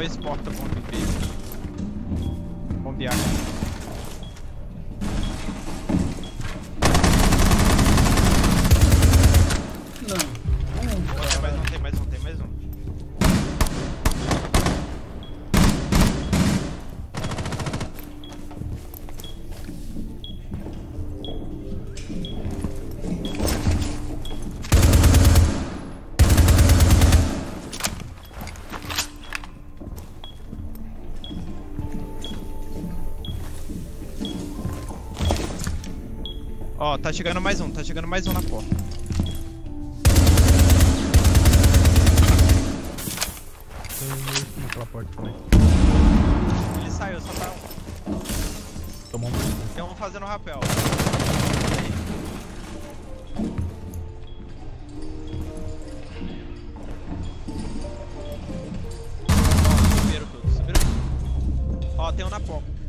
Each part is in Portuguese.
dois porta-bomba em B. Bombear. Ó, tá chegando mais um, tá chegando mais um na porta. Tem naquela porta também. Ele saiu, só tá um. Tomou um. Tem um fazendo rapel. Ó, subiram tudo, subiram tudo. Ó, tem um na pompa.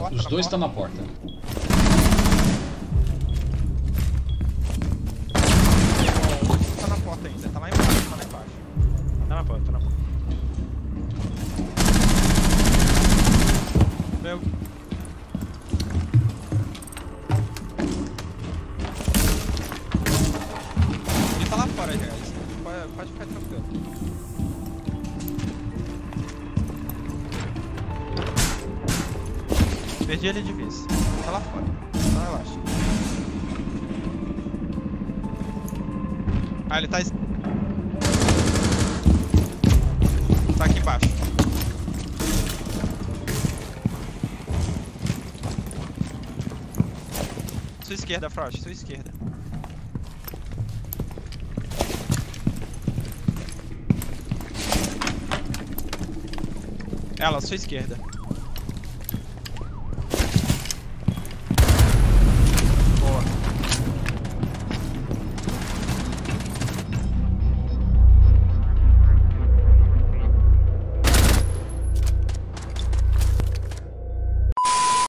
Porta, Os dois estão na porta. Tá na porta ainda, tá lá embaixo, tá lá embaixo. Tá na porta, tá na porta. Meu. Ele tá lá fora já, pode, pode ficar tranquilo. Perdi ele de vez. Tá lá fora. Então relaxa. Ah, ele tá. Tá aqui embaixo. Sua esquerda, Frost, sua esquerda. Ela, sua esquerda.